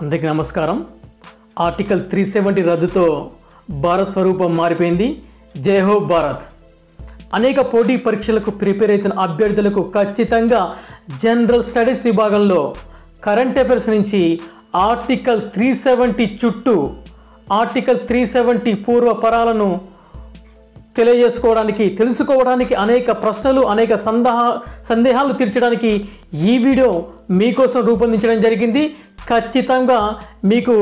అందరికీ నమస్కారం. Article three seventy రద్దుతో భారత్ స్వరూపం మారిపోయింది. జై హో భారత్. అనేక పోటీ పరీక్షలకు ప్రిపేర్ అవుతున్న అభ్యర్థులకు ఖచ్చితంగా జనరల్ స్టడీస్ విభాగంలో కరెంట్ అఫైర్స్ నుంచి ఆర్టికల్ త్రీ సెవెంటీ చుట్టూ ఆర్టికల్ త్రీ సెవెంటీ పూర్వ పరాలను తెలియజేసుకోవడానికి తెలుసుకోవడానికి అనేక ప్రశ్నలు అనేక సందేహ సందేహాలు తీర్చడానికి ఈ వీడియో మీకోసం రూపొందించడం జరిగింది. ఖచ్చితంగా మీకు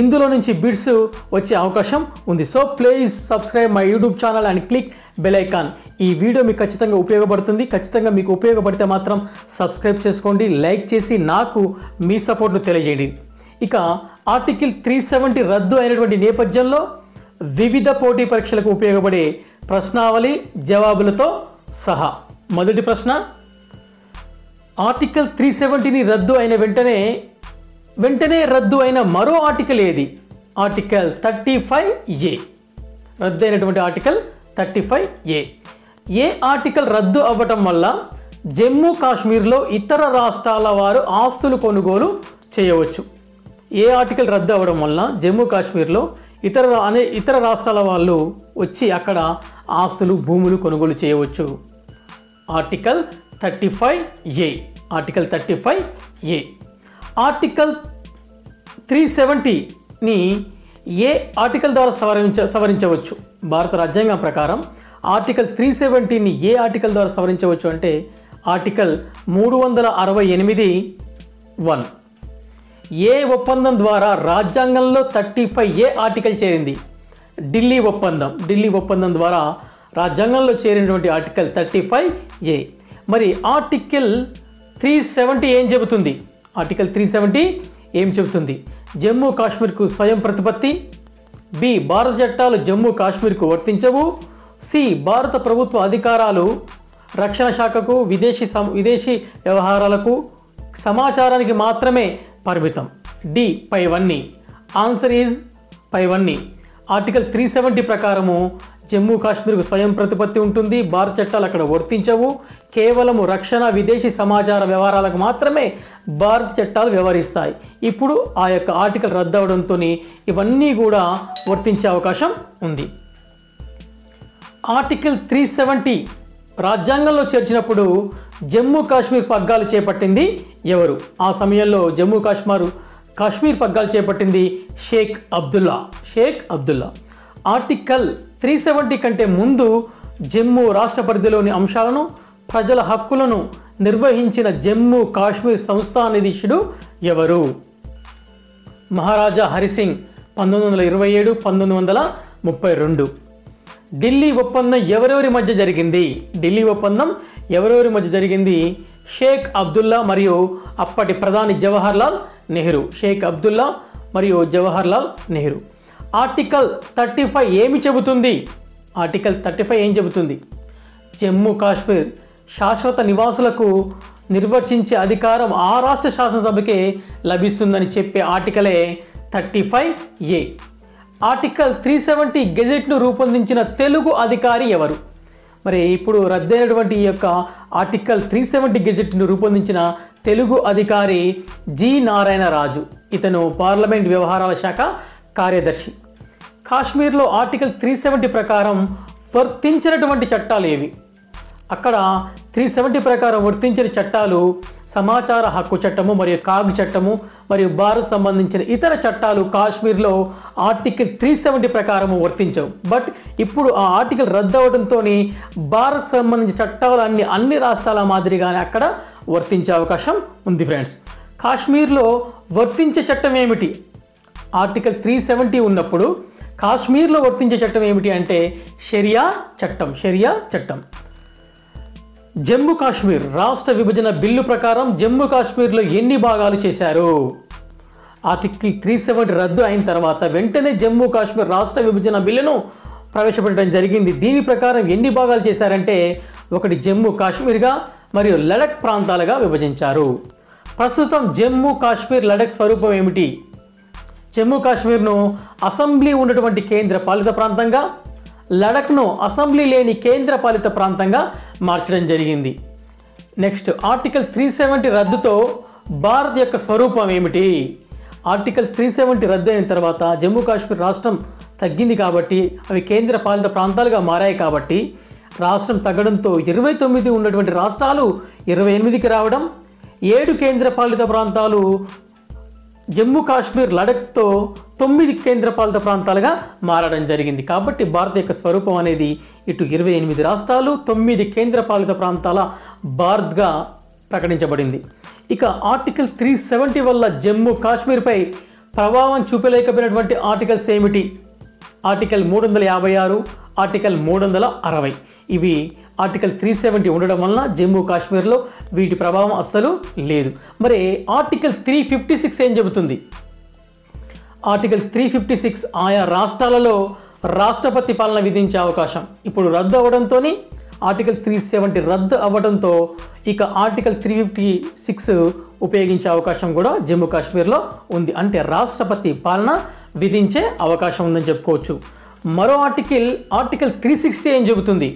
ఇందులో నుంచి బిడ్స్ వచ్చే అవకాశం ఉంది. So please subscribe my YouTube channel and click bell icon. ఈ వీడియో మీకు ఖచ్చితంగా ఉపయోగపడుతుంది. ఖచ్చితంగా మీకు ఉపయోగపడితే మాత్రం సబ్స్క్రైబ్ చేసుకోండి లైక్ చేసి నాకు మీ సపోర్ట్ను తెలియజేయండి. ఇక ఆర్టికల్ త్రీ సెవెంటీ రద్దు అయినటువంటి నేపథ్యంలో వివిధ పోటీ పరీక్షలకు ఉపయోగపడే ప్రశ్నావళి జవాబులతో సహా. మొదటి ప్రశ్న ఆర్టికల్ త్రీ సెవెంటీని రద్దు అయిన వెంటనే వెంటనే రద్దు అయిన మరో ఆర్టికల్ ఏది? Article thirty five A. రద్దు అయినటువంటి article thirty five A. A article రద్దు అవ్వటం వల్ల జమ్మూ కాశ్మీర్లో ఇతర రాష్ట్రాల వారు ఆస్తులు కొనుగోలు చేయవచ్చు? ఏ ఆర్టికల్ రద్దు అవ్వడం వల్ల జమ్మూ కాశ్మీర్లో ఇతర అనే ఇతర రాష్ట్రాల వాళ్ళు వచ్చి అక్కడ ఆస్తులు భూములు కొనుగోలు చేయవచ్చు. Article thirty five A. Article thirty five A. Article three సెవెంటీని ఏ ఆర్టికల్ ద్వారా సవరించ సవరించవచ్చు? భారత రాజ్యాంగం ప్రకారం ఆర్టికల్ త్రీ సెవెంటీని ఏ ఆర్టికల్ ద్వారా సవరించవచ్చు అంటే ఆర్టికల్ మూడు వందల అరవై ఎనిమిది వన్. ఏ ఒప్పందం ద్వారా రాజ్యాంగంలో థర్టీ ఫైవ్ ఏ ఆర్టికల్ చేరింది? ఢిల్లీ ఒప్పందం. ఢిల్లీ ఒప్పందం ద్వారా రాజ్యాంగంలో చేరినటువంటి ఆర్టికల్ థర్టీ ఫైవ్ ఏ. మరి ఆర్టికల్ త్రీ సెవెంటీ ఏం చెబుతుంది? ఆర్టికల్ త్రీ సెవెంటీ ఏం చెబుతుంది? జమ్మూ కాశ్మీర్కు స్వయం ప్రతిపత్తి. బి. భారత చట్టాలు జమ్మూ కాశ్మీర్కు వర్తించవు. సి. భారత ప్రభుత్వ అధికారాలు రక్షణ శాఖకు విదేశీ సం విదేశీ వ్యవహారాలకు సమాచారానికి మాత్రమే పరిమితం. డి పైవన్నీ ఆన్సర్ ఈజ్ పైవన్నీ ఆర్టికల్ త్రీ సెవెంటీ ప్రకారము జమ్మూ కాశ్మీర్కు స్వయం ప్రతిపత్తి ఉంటుంది. భారత చట్టాలు అక్కడ వర్తించవు. కేవలము రక్షణ విదేశీ సమాచార వ్యవహారాలకు మాత్రమే భారత చట్టాలు వ్యవహరిస్తాయి. ఇప్పుడు ఆ యొక్క ఆర్టికల్ రద్దవడంతో ఇవన్నీ కూడా వర్తించే అవకాశం ఉంది. ఆర్టికల్ త్రీ సెవెంటీ రాజ్యాంగంలో చేర్చినప్పుడు జమ్మూ కాశ్మీర్ పగ్గాలు చేపట్టింది ఎవరు? ఆ సమయంలో జమ్మూ కాశ్మీర్ కాశ్మీర్ పగ్గాలు చేపట్టింది Sheikh Abdullah. Sheikh Abdullah. Article three seventy కంటే ముందు జమ్మూ రాష్ట్ర పరిధిలోని అంశాలను ప్రజల హక్కులను నిర్వహించిన జమ్మూ కాశ్మీర్ సంస్థానాధీశుడు ఎవరు? మహారాజా హరిసింగ్ పంతొమ్మిది వందల ఇరవై ఏడు పంతొమ్మిది వందల ముప్పై రెండు. ఢిల్లీ ఒప్పందం ఎవరెవరి మధ్య జరిగింది? ఢిల్లీ ఒప్పందం ఎవరెవరి మధ్య జరిగింది? షేక్ అబ్దుల్లా మరియు అప్పటి ప్రధాని జవహర్లాల్ నెహ్రూ. షేక్ అబ్దుల్లా మరియు Jawaharlal Nehru. Article thirty five ఏమి చెబుతుంది? ఆర్టికల్ థర్టీ ఫైవ్ ఏం చెబుతుంది? జమ్మూ కాశ్మీర్ శాశ్వత నివాసులకు నిర్వచించే అధికారం ఆ రాష్ట్ర శాసనసభకే లభిస్తుందని చెప్పే ఆర్టికలే thirty five A. Article three seventy గెజెట్ను రూపొందించిన తెలుగు అధికారి ఎవరు? మరి ఇప్పుడు రద్దయినటువంటి ఈ యొక్క ఆర్టికల్ త్రీ సెవెంటీ గెజెట్ను రూపొందించిన తెలుగు అధికారి జి నారాయణరాజు. ఇతను పార్లమెంట్ వ్యవహారాల శాఖ కార్యదర్శి. కాశ్మీర్లో ఆర్టికల్ త్రీ సెవెంటీ ప్రకారం వర్తించినటువంటి చట్టాలు ఏవి? అక్కడ త్రీ సెవెంటీ ప్రకారం వర్తించిన చట్టాలు సమాచార హక్కు చట్టము మరియు కాగ్ చట్టము మరియు భారత్ సంబంధించిన ఇతర చట్టాలు కాశ్మీర్లో ఆర్టికల్ త్రీ సెవెంటీ ప్రకారం వర్తించవు. బట్ ఇప్పుడు ఆ ఆర్టికల్ రద్దవడంతో భారత్ సంబంధించిన చట్టాలు అన్ని అన్ని రాష్ట్రాల మాదిరిగానే అక్కడ వర్తించే అవకాశం ఉంది ఫ్రెండ్స్. కాశ్మీర్లో వర్తించే చట్టం ఏమిటి? ఆర్టికల్ త్రీ సెవెంటీ ఉన్నప్పుడు కాశ్మీర్లో వర్తించే చట్టం ఏమిటి అంటే షరియా చట్టం షరియా చట్టం. జమ్మూ కాశ్మీర్ రాష్ట్ర విభజన బిల్లు ప్రకారం జమ్మూ కాశ్మీర్లో ఎన్ని భాగాలు చేశారు? ఆర్టికల్ త్రీ సెవెంటీ రద్దు అయిన తర్వాత వెంటనే జమ్మూ కాశ్మీర్ రాష్ట్ర విభజన బిల్లును ప్రవేశపెట్టడం జరిగింది. దీని ప్రకారం ఎన్ని భాగాలు చేశారంటే ఒకటి జమ్మూ కాశ్మీర్గా మరియు లడక్ ప్రాంతాలుగా విభజించారు. ప్రస్తుతం జమ్మూ కాశ్మీర్ లడక్ స్వరూపం ఏమిటి? జమ్మూ కాశ్మీర్ను అసెంబ్లీ ఉన్నటువంటి కేంద్ర పాలిత ప్రాంతంగా లడఖ్ను అసెంబ్లీ లేని కేంద్ర పాలిత ప్రాంతంగా మార్చడం జరిగింది. నెక్స్ట్ ఆర్టికల్ త్రీ సెవెంటీ రద్దుతో భారత్ యొక్క స్వరూపం ఏమిటి? ఆర్టికల్ త్రీ సెవెంటీ రద్దు అయిన తర్వాత జమ్మూ కాశ్మీర్ రాష్ట్రం తగ్గింది కాబట్టి అవి కేంద్ర పాలిత ప్రాంతాలుగా మారాయి కాబట్టి రాష్ట్రం తగ్గడంతో ఇరవై తొమ్మిది ఉన్నటువంటి రాష్ట్రాలు ఇరవై ఎనిమిదికి రావడం ఏడు కేంద్ర పాలిత ప్రాంతాలు జమ్మూ కాశ్మీర్ లడఖ్తో తొమ్మిది కేంద్రపాలిత ప్రాంతాలుగా మారడం జరిగింది. కాబట్టి భారత యొక్క స్వరూపం అనేది ఇటు ఇరవై ఎనిమిది రాష్ట్రాలు తొమ్మిది కేంద్రపాలిత ప్రాంతాల భారత్గా ప్రకటించబడింది. ఇక ఆర్టికల్ త్రీ సెవెంటీ వల్ల జమ్మూ కాశ్మీర్పై ప్రభావం చూపలేకపోయినటువంటి ఆర్టికల్స్ ఏమిటి? ఆర్టికల్ మూడు వందల యాభై ఆరు ఆర్టికల్ మూడు వందల అరవై. ఇవి ఆర్టికల్ త్రీ సెవెంటీ ఉండడం వలన జమ్మూ కాశ్మీర్లో వీటి ప్రభావం అస్సలు లేదు. మరి ఆర్టికల్ త్రీ ఫిఫ్టీ సిక్స్ ఏం చెబుతుంది? ఆర్టికల్ త్రీ ఫిఫ్టీ సిక్స్ ఆయా రాష్ట్రాలలో రాష్ట్రపతి పాలన విధించే అవకాశం ఇప్పుడు రద్దు అవ్వడంతో ఆర్టికల్ త్రీ సెవెంటీ రద్దు అవ్వడంతో ఇక ఆర్టికల్ త్రీ ఫిఫ్టీ సిక్స్ ఉపయోగించే అవకాశం కూడా జమ్మూ కాశ్మీర్లో ఉంది. అంటే రాష్ట్రపతి పాలన విధించే అవకాశం ఉందని చెప్పుకోవచ్చు. మరో ఆర్టికల్ ఆర్టికల్ త్రీ సిక్స్టీ ఏం చెబుతుంది?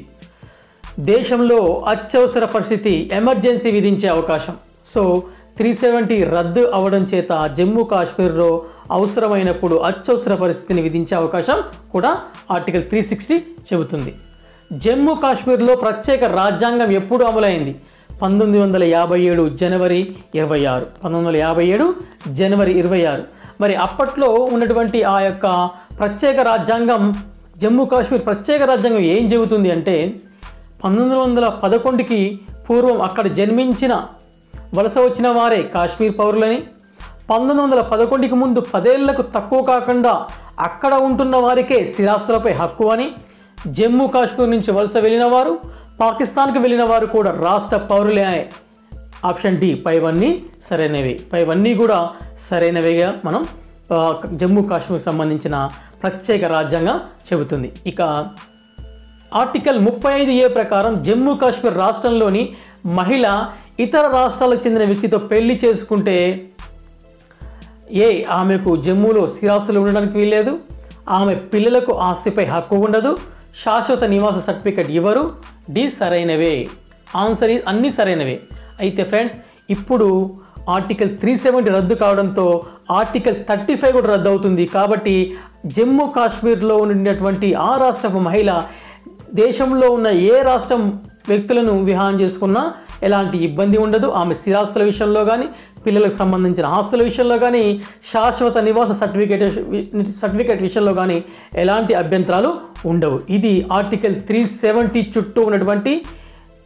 దేశంలో అత్యవసర పరిస్థితి ఎమర్జెన్సీ విధించే అవకాశం. సో త్రీ సెవెంటీ రద్దు అవడం చేత జమ్మూ కాశ్మీర్లో అవసరమైనప్పుడు అత్యవసర పరిస్థితిని విధించే అవకాశం కూడా ఆర్టికల్ త్రీ సిక్స్టీ చెబుతుంది. జమ్మూ కాశ్మీర్లో ప్రత్యేక రాజ్యాంగం ఎప్పుడు అమలైంది? పంతొమ్మిది వందల యాభై ఏడు జనవరి ఇరవై ఆరు. పంతొమ్మిది వందల యాభై ఏడు జనవరి ఇరవై ఆరు. మరి అప్పట్లో ఉన్నటువంటి ఆ యొక్క ప్రత్యేక రాజ్యాంగం జమ్మూ కాశ్మీర్ ప్రత్యేక రాజ్యాంగం ఏం చెబుతుంది అంటే పంతొమ్మిది వందల పదకొండుకి పూర్వం అక్కడ జన్మించిన వలస వచ్చిన వారే కాశ్మీర్ పౌరులని. పంతొమ్మిది వందల పదకొండుకి ముందు పదేళ్ళకు తక్కువ కాకుండా అక్కడ ఉంటున్న వారికే స్థిరాస్తులపై హక్కు అని జమ్మూ కాశ్మీర్ నుంచి వలస వెళ్ళిన వారు పాకిస్తాన్కి వెళ్ళిన వారు కూడా రాష్ట్ర పౌరులే. ఆప్షన్ డి పైవన్నీ సరైనవి. పైవన్నీ కూడా సరైనవిగా మనం జమ్మూ కాశ్మీర్కి సంబంధించిన ప్రత్యేక రాజ్యాంగం చెబుతుంది. ఇక ఆర్టికల్ ముప్పై ఐదు ఏ ప్రకారం జమ్మూ కాశ్మీర్ రాష్ట్రంలోని మహిళ ఇతర రాష్ట్రాలకు చెందిన వ్యక్తితో పెళ్ళి చేసుకుంటే ఏ ఆమెకు జమ్మూలో స్థిరాస్తులు ఉండడానికి వీల్లేదు. ఆమె పిల్లలకు ఆస్తిపై హక్కు ఉండదు. శాశ్వత నివాస సర్టిఫికెట్ ఇవ్వరు. డి సరైనవే. ఆన్సర్ అన్నీ సరైనవే. అయితే ఫ్రెండ్స్ ఇప్పుడు ఆర్టికల్ త్రీ సెవెంటీ రద్దు కావడంతో ఆర్టికల్ థర్టీ ఫైవ్ కూడా రద్దు అవుతుంది కాబట్టి జమ్మూ కాశ్మీర్లో ఉండినటువంటి ఆ రాష్ట్రపు మహిళ దేశంలో ఉన్న ఏ రాష్ట్రం వ్యక్తులను వివాహం చేసుకున్నా ఎలాంటి ఇబ్బంది ఉండదు. ఆమె స్థిరాస్తుల విషయంలో కానీ పిల్లలకు సంబంధించిన ఆస్తుల విషయంలో కానీ శాశ్వత నివాస సర్టిఫికేట్ సర్టిఫికేట్ విషయంలో కానీ ఎలాంటి అభ్యంతరాలు ఉండవు. ఇది ఆర్టికల్ త్రీ సెవెంటీ చుట్టూ ఉన్నటువంటి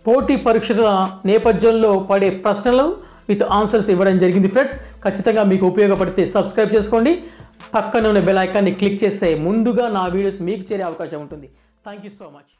పోటీ పరీక్షల నేపథ్యంలో పడే ప్రశ్నలు విత్ ఆన్సర్స్ ఇవ్వడం జరిగింది ఫ్రెండ్స్. ఖచ్చితంగా మీకు ఉపయోగపడితే సబ్స్క్రైబ్ చేసుకోండి. పక్కన ఉన్న బెల్ ఐకాన్ని క్లిక్ చేస్తే ముందుగా నా వీడియోస్ మీకు చేరే అవకాశం ఉంటుంది. Thank you so much.